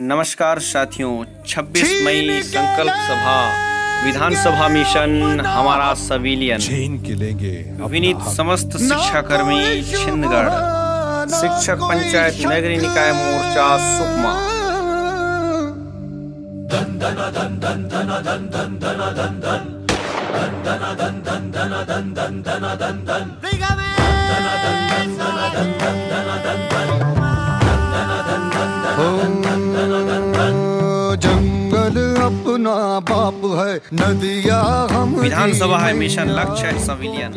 नमस्कार साथियों 26 मई संकल्प सभा विधानसभा मिशन हमारा सविलियन छीन के लेंगे विनीत। समस्त शिक्षाकर्मी छिंदगढ़ शिक्षक पंचायत नगरी निकाय मोर्चा सुकमा ओ, जंगल अपना बाप है नदिया हम विधानसभा है मिशन लक्ष्य है सविलियन